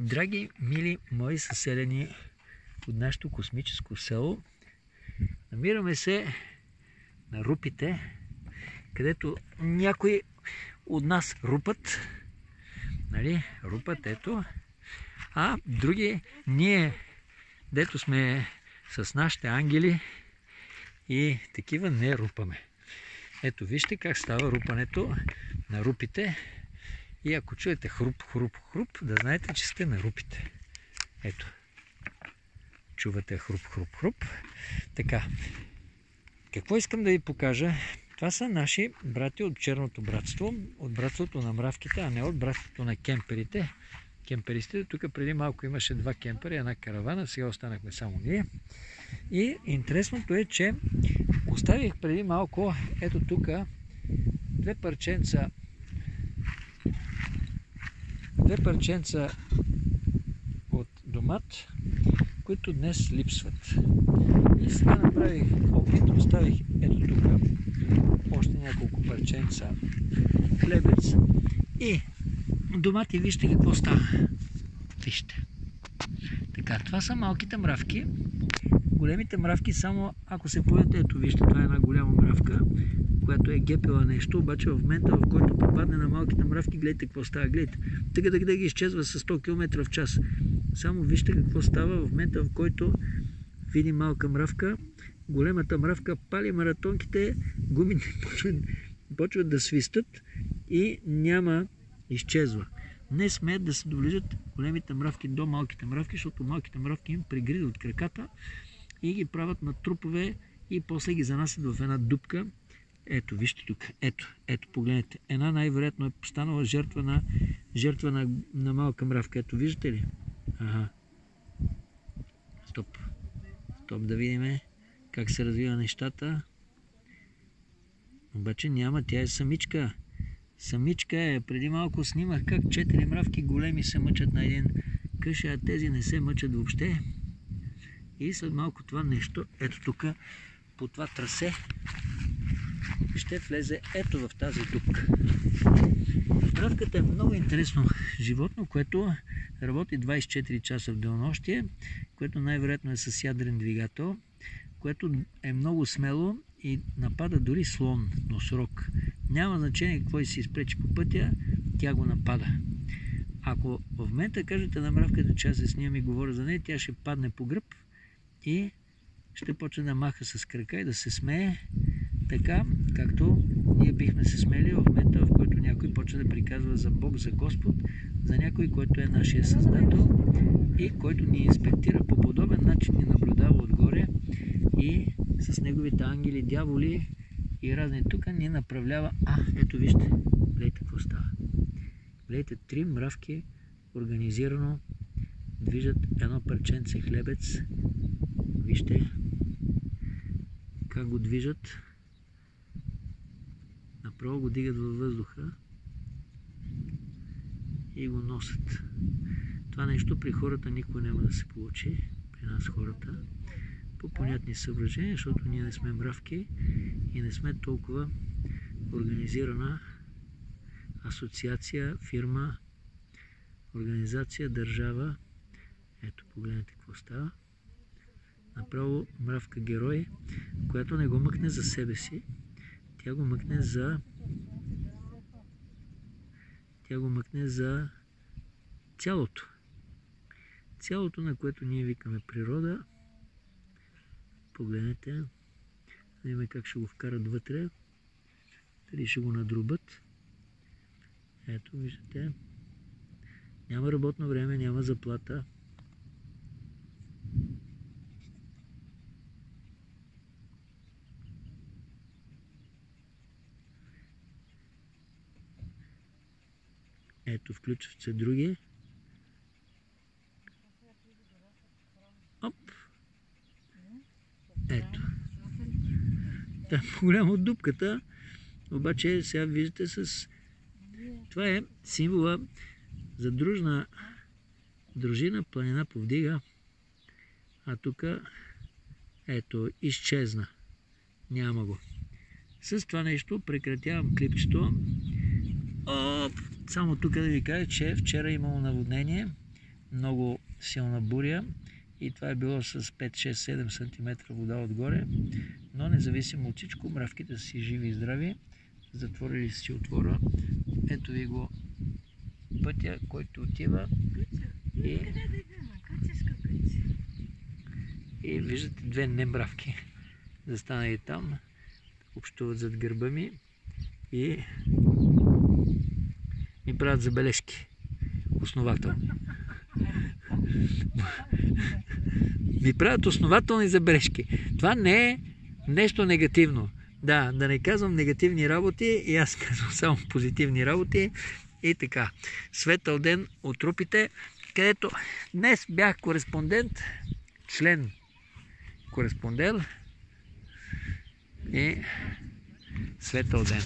Драги, мили мои съселени от нашето космическо село, намираме се на рупите, където някои от нас рупат, нали, рупат, ето, а други, ние, дето сме с нашите ангели и такива не рупаме. Ето, вижте как става рупането на рупите. И ако чуете хруп, хруп, хруп, да знаете, че сте на рупите. Ето. Чувате хруп, хруп, хруп. Така. Какво искам да ви покажа? Това са наши брати от черното братство, от братството на мравките, а не от братството на кемперите. Кемперистите, тук преди малко имаше два кемпера и една каравана, сега останахме само ние. И интересното е, че оставих преди малко, ето тук, две парченца две парченца от домат, които днес липсват. И сега направих опит, оставих ето тук още няколко парченца хлебец и домати вижте какво става. Вижте. Така, това са малките мравки. Големите мравки само ако се поете, ето вижте, това е една голяма мравка, която е гепела нещо, обаче в момента, в който попадне на малките мравки, гледайте какво става, гледайте. Тъга да ги изчезва с 100 км в час. Само вижте какво става в момента, в който види малка мравка, големата мравка пали маратонките, гумите почват, почват да свистат и няма, изчезва. Не смеят да се доближат големите мравки до малките мравки, защото малките мравки им пригридат краката и ги правят на трупове и после ги занасят в една дупка. Ето, вижте тук. Ето, ето, погледнете. Една най-вероятно е станала жертва на, жертва на, на малка мравка. Ето, виждате ли? Ага. Стоп. Стоп да видим как се развива нещата. Обаче няма, тя е самичка. Самичка е. Преди малко снимах как четири мравки големи се мъчат на един къш, а тези не се мъчат въобще. И след малко това нещо, ето тук, по това трасе, ще влезе ето в тази дупка. Мравката е много интересно животно, което работи 24 часа в денонощие, което най-вероятно е с ядрен двигател, което е много смело и напада дори слон, носорог. Няма значение какво си изпречи по пътя, тя го напада. Ако в момента кажете на мравката, че аз се снимам и говоря за нея, тя ще падне по гръб и ще почне да маха с крака и да се смее, така както ние бихме се смели в момента, в който някой почне да приказва за Бог, за Господ, за някой, който е нашия Създател и който ни инспектира по подобен начин, ни наблюдава отгоре и с неговите ангели, дяволи и разни тук ни направлява. А, ето вижте, гледайте какво става. Гледайте, три мравки организирано движат едно парченце хлебец. Вижте как го движат. Направо го дигат във въздуха и го носят. Това нещо при хората никога няма да се получи. При нас хората по понятни съображения, защото ние не сме мравки и не сме толкова организирана асоциация, фирма, организация, държава. Ето, погледнете какво става. Направо мравка герой, която не го мъкне за себе си, тя го мъкне за тя го мъкне за цялото. Цялото, на което ние викаме природа, Погледнете. Да видим как ще го вкарат вътре. Дали ще го надрубат. Ето, виждате. Няма работно време, няма заплата. Ето, включват се други. Ето. Та е по-голямо от дупката, обаче сега виждате с... Това е символа за дружна дружина, планина повдига, а тук ето, изчезна. Няма го. С това нещо прекратявам клипчето. Оп! Само тук да ви кажа, че вчера е имало наводнение много силна буря и това е било с 5-6-7 см вода отгоре, но независимо от всичко, мравките са си живи и здрави, затворили си отвора. Ето ви го пътя, който отива и, и виждате две нембравки застанали там, общуват зад гърба ми и ми правят забележки основателни. ми правят основателни забележки. Това не е нещо негативно. Да, да не казвам негативни работи, и аз казвам само позитивни работи. И така. Светъл ден от трупите, където днес бях кореспондент, член кореспондент и светъл ден.